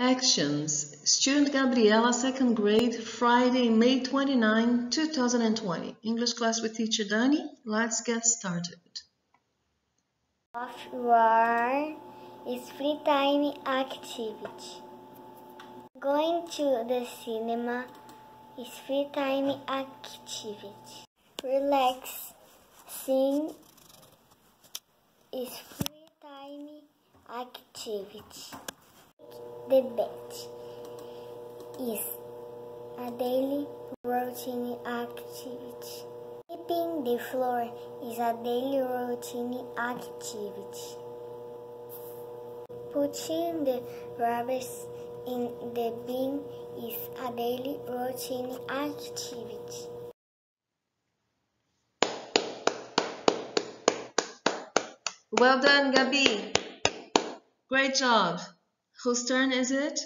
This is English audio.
Actions Student Gabriela, second grade, Friday, May 29, 2020. English class with teacher Dani. Let's get started. War is free time activity. Going to the cinema is free time activity. Relaxing is free time activity. The bed is a daily routine activity. Sweeping the floor is a daily routine activity. Putting the rubbish in the bin is a daily routine activity. Well done, Gabi. Great job. Whose turn is it?